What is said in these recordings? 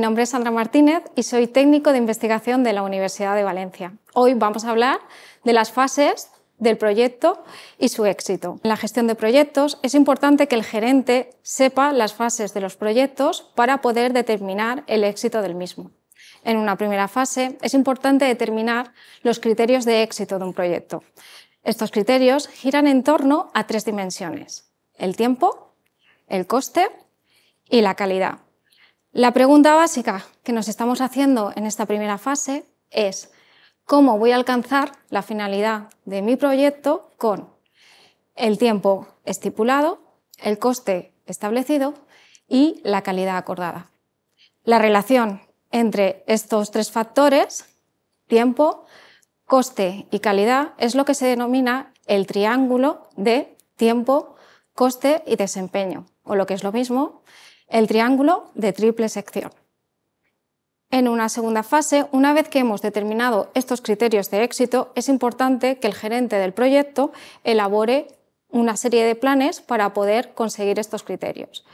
mi nombre es Sandra Martínez y soy técnico de investigación de la Universidad de Valencia. Hoy vamos a hablar de las fases del proyecto y su éxito. En la gestión de proyectos es importante que el gerente sepa las fases de los proyectos para poder determinar el éxito del mismo. En una primera fase es importante determinar los criterios de éxito de un proyecto. Estos criterios giran en torno a tres dimensiones, el tiempo, el coste y la calidad. La pregunta básica que nos estamos haciendo en esta primera fase es cómo voy a alcanzar la finalidad de mi proyecto con el tiempo estipulado, el coste establecido y la calidad acordada. La relación entre estos tres factores, tiempo, coste y calidad, es lo que se denomina el triángulo de tiempo, coste y desempeño, o lo que es lo mismo, el triángulo de triple sección. En una segunda fase, una vez que hemos determinado estos criterios de éxito, es importante que el gerente del proyecto elabore una serie de planes para poder conseguir estos criterios.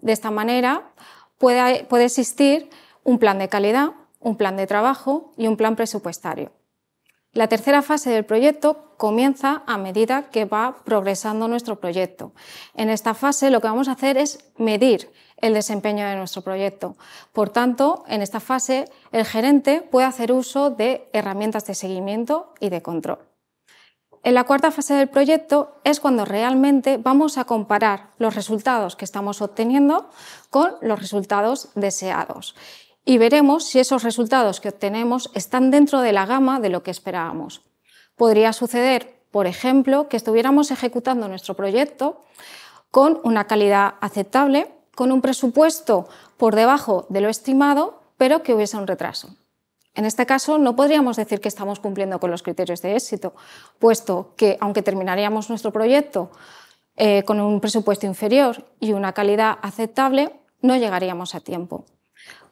De esta manera, puede, existir un plan de calidad, un plan de trabajo y un plan presupuestario. La tercera fase del proyecto comienza a medida que va progresando nuestro proyecto. En esta fase lo que vamos a hacer es medir el desempeño de nuestro proyecto. Por tanto, en esta fase el gerente puede hacer uso de herramientas de seguimiento y de control. En la cuarta fase del proyecto es cuando realmente vamos a comparar los resultados que estamos obteniendo con los resultados deseados y veremos si esos resultados que obtenemos están dentro de la gama de lo que esperábamos. Podría suceder, por ejemplo, que estuviéramos ejecutando nuestro proyecto con una calidad aceptable, con un presupuesto por debajo de lo estimado, pero que hubiese un retraso. En este caso, no podríamos decir que estamos cumpliendo con los criterios de éxito, puesto que, aunque terminaríamos nuestro proyecto eh, con un presupuesto inferior y una calidad aceptable, no llegaríamos a tiempo.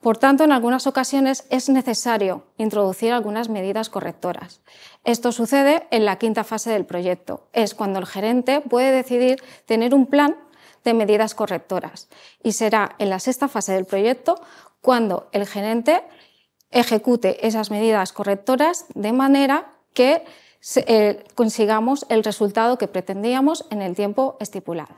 Por tanto, en algunas ocasiones es necesario introducir algunas medidas correctoras. Esto sucede en la quinta fase del proyecto. Es cuando el gerente puede decidir tener un plan de medidas correctoras. Y será en la sexta fase del proyecto cuando el gerente ejecute esas medidas correctoras de manera que eh, consigamos el resultado que pretendíamos en el tiempo estipulado.